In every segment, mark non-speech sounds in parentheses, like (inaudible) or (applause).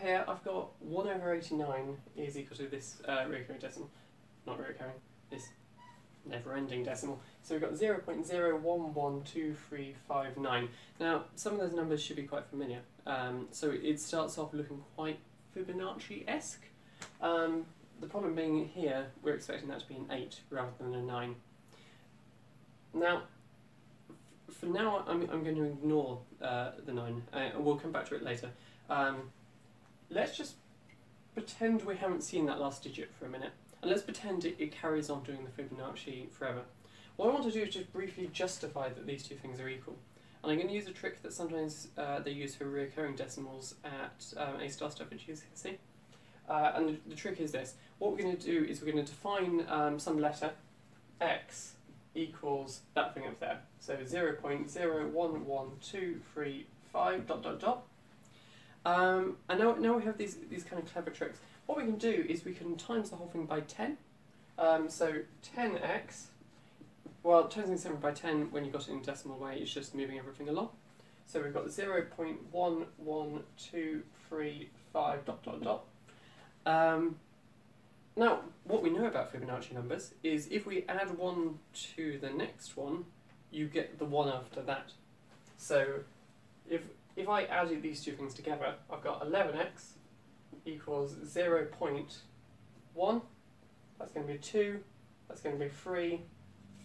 here I've got 1 over 89 is equal to this uh, recurring decimal, not recurring, this never-ending decimal. So we've got 0.011239. Now, some of those numbers should be quite familiar. Um, so it starts off looking quite Fibonacci-esque. Um, the problem being here, we're expecting that to be an 8 rather than a 9. Now, for now, I'm, I'm going to ignore uh, the 9, uh, we'll come back to it later. Um, let's just pretend we haven't seen that last digit for a minute, and let's pretend it, it carries on doing the Fibonacci forever. What I want to do is just briefly justify that these two things are equal. And I'm going to use a trick that sometimes uh, they use for recurring decimals at um, A star stuff, which you can see. Uh, and the, the, trick is this. What we're going to do is we're going to define um, some letter, x, equals that thing up there. So 0 0.011235 dot dot dot. Um, and now, now we have these, these kind of clever tricks. What we can do is we can times the whole thing by 10. Um, so 10x, well, times something by 10 when you've got it in decimal way is just moving everything along. So we've got 0 0.112335 dot dot dot. Um, now, what we know about Fibonacci numbers is if we add one to the next one, you get the one after that. So if, if I added these two things together, I've got 11x equals 0 0.1, that's going to be 2, that's going to be 3,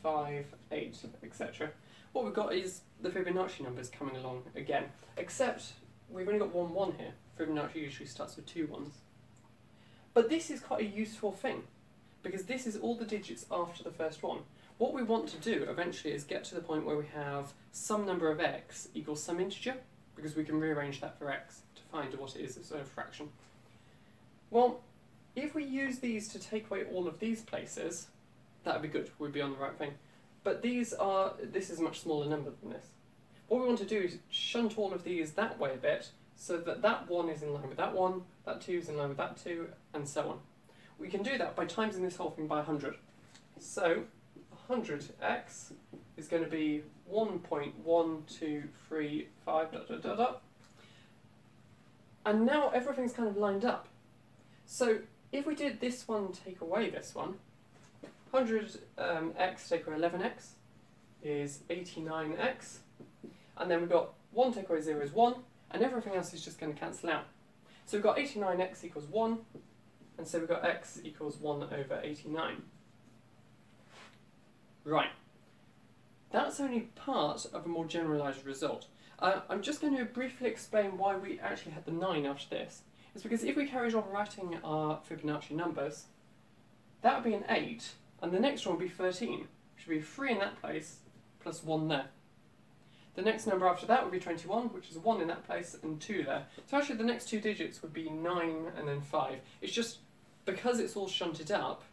5, 8, etc. What we've got is the Fibonacci numbers coming along again, except we've only got one 1 here. Fibonacci usually starts with two ones. But this is quite a useful thing, because this is all the digits after the first one. What we want to do eventually is get to the point where we have some number of x equals some integer, because we can rearrange that for x to find what it is as a fraction. Well, if we use these to take away all of these places, that would be good, we'd be on the right thing. But these are, this is a much smaller number than this. What we want to do is shunt all of these that way a bit, so that that one is in line with that one, that two is in line with that two, and so on. We can do that by timesing this whole thing by 100. So 100x is going to be 1.1235 dot dot dot dot. And now everything's kind of lined up. So if we did this one take away this one, 100x um, take away 11x is 89x. And then we've got 1 take away 0 is 1, and everything else is just going to cancel out. So we've got 89x equals 1, and so we've got x equals 1 over 89. Right. That's only part of a more generalised result. Uh, I'm just going to briefly explain why we actually had the 9 after this. It's because if we carried on writing our Fibonacci numbers, that would be an 8, and the next one would be 13. Which should be 3 in that place, plus 1 there. The next number after that would be 21, which is 1 in that place and 2 there. So actually the next two digits would be 9 and then 5. It's just because it's all shunted up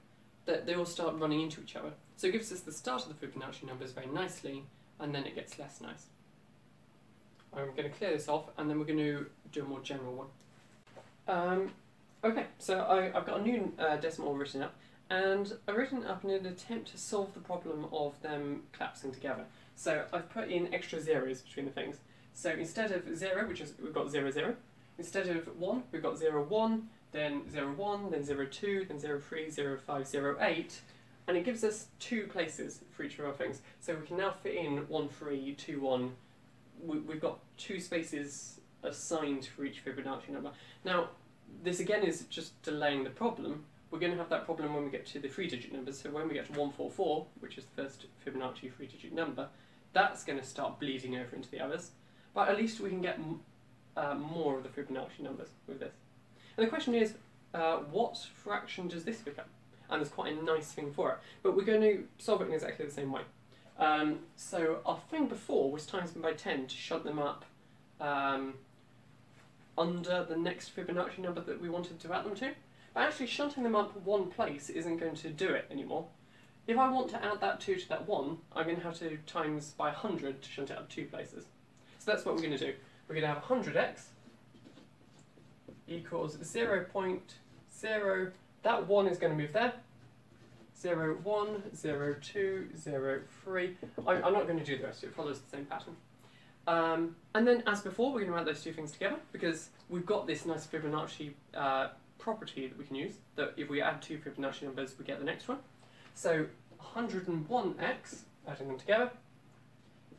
that they all start running into each other. So it gives us the start of the Fibonacci numbers very nicely and then it gets less nice. I'm going to clear this off and then we're going to do a more general one. Um, okay, so I, have got a new uh, decimal written up and I've written up in an attempt to solve the problem of them collapsing together. So I've put in extra zeros between the things. So instead of 0, which is we've got 0, 0, instead of 1, we've got 0, 1, then 0, 1, then 0, 2, then 0, 3, 0, 5, 0, 8, and it gives us two places for each of our things. So we can now fit in 1, 3, 2, 1. We, we've got two spaces assigned for each Fibonacci number. Now, this again is just delaying the problem. We're going to have that problem when we get to the three-digit numbers. So when we get to 144, which is the first Fibonacci three-digit number, that's going to start bleeding over into the others. But at least we can get uh, more of the Fibonacci numbers with this. And the question is, uh, what fraction does this become? And there's quite a nice thing for it. But we're going to solve it in exactly the same way. Um, so our thing before was times by 10 to shunt them up um, under the next Fibonacci number that we wanted to add them to. But actually shunting them up one place isn't going to do it anymore. If I want to add that 2 to that 1, I'm going to have to times by 100 to shunt it up two places. So that's what we're going to do. We're going to have 100x equals 0, 0.0, that 1 is going to move there, 0, 1, 0, 2, 0, 3. I, I'm not going to do the rest, it follows the same pattern. Um, and then, as before, we're going to add those two things together because we've got this nice Fibonacci uh, property that we can use. That if we add two Fibonacci numbers, we get the next one. So 101x, adding them together,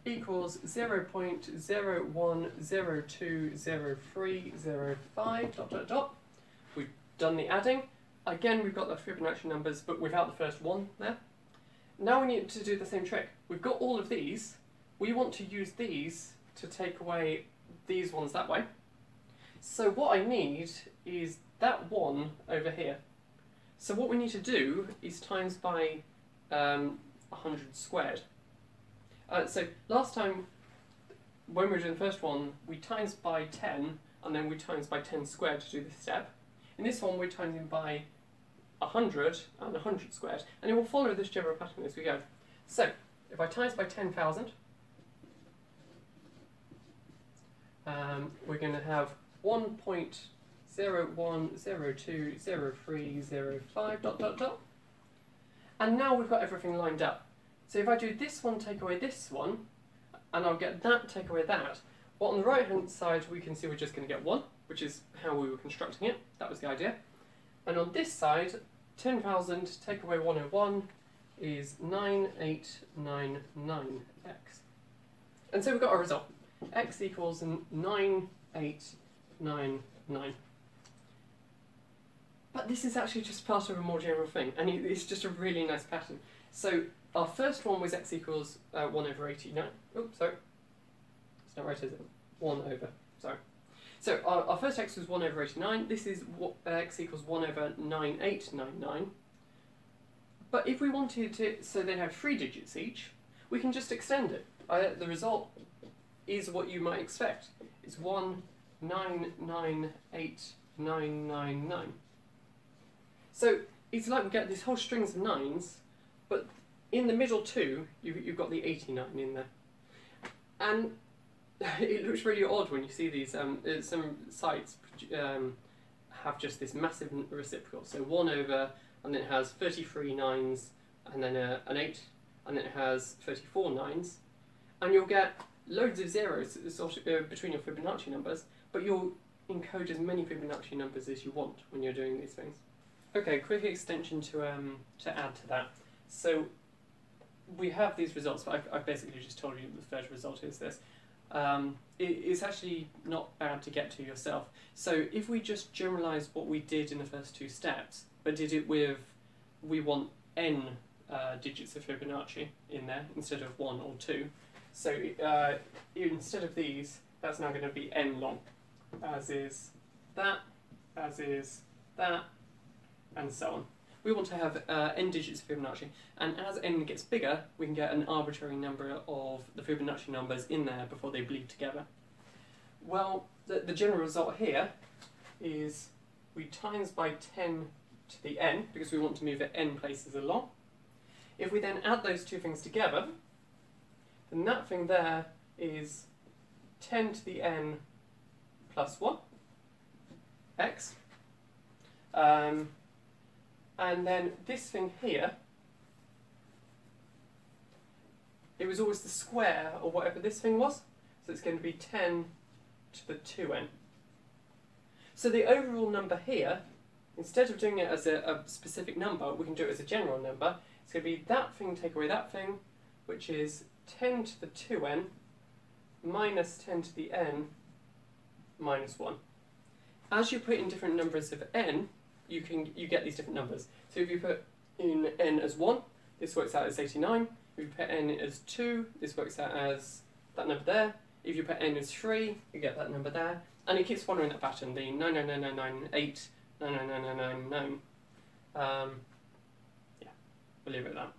equals 0.01020305 dot dot dot. We've done the adding. Again, we've got the Fibonacci numbers, but without the first one there. Now we need to do the same trick. We've got all of these. We want to use these to take away these ones that way. So what I need is that one over here. So what we need to do is times by um, 100 squared. Uh, so last time, when we were doing the first one, we times by 10, and then we times by 10 squared to do this step. In this one, we're timesing by 100 and 100 squared, and it will follow this general pattern as we go. So, if I times by 10,000, um, we're going to have 1.01020305 dot dot dot. And now we've got everything lined up. So if I do this one take away this one, and I'll get that take away that, well on the right hand side we can see we're just going to get 1, which is how we were constructing it, that was the idea. And on this side, 10,000 take away 101 is 9899x. And so we've got our result. x equals 9899. But this is actually just part of a more general thing, and it's just a really nice pattern. So our first one was x equals uh, 1 over 89. Oops, sorry. It's not it? 1 over, sorry. So our, our first x was 1 over 89. This is what, uh, x equals 1 over 9899. But if we wanted to, so they have three digits each, we can just extend it. Uh, the result is what you might expect. It's 1998999. So it's like we get these whole strings of nines, but in the middle two, you've, you've got the 89 in there. And (laughs) it looks really odd when you see these. Um, uh, some sites um, have just this massive reciprocal. So 1 over, and then it has 33 nines, and then a, an 8, and then it has 34 nines. And you'll get loads of zeros sort of, uh, between your Fibonacci numbers, but you'll encode as many Fibonacci numbers as you want when you're doing these things. Okay, quick extension to, um, to add to that. So we have these results, but I've, I've basically just told you the first result is this. Um, it, it's actually not bad to get to yourself. So if we just generalize what we did in the first two steps, but did it with, we want n uh, digits of Fibonacci in there instead of one or two. So uh, instead of these, that's now going to be n long, as is that, as is that, and so on. We want to have uh, n digits of Fibonacci, and as n gets bigger, we can get an arbitrary number of the Fibonacci numbers in there before they bleed together. Well, the, the general result here is we times by 10 to the n, because we want to move it n places along. If we then add those two things together, then that thing there is 10 to the n plus 1, x. Um, and then this thing here, it was always the square or whatever this thing was. So it's going to be 10 to the 2n. So the overall number here, instead of doing it as a, a, specific number, we can do it as a general number. It's going to be that thing take away that thing, which is 10 to the 2n minus 10 to the n minus 1. As you put in different numbers of n, you can you get these different numbers. So if you put in n as 1, this works out as 89. If you put n as 2, this works out as that number there. If you put n as 3, you get that number there. And it keeps following that pattern, the 99998, 99999. Um, yeah, we'll leave it at that.